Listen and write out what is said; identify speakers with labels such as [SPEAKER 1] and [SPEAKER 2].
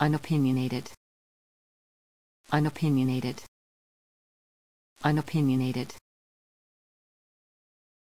[SPEAKER 1] unopinionated. Unopinionated. Unopinionated.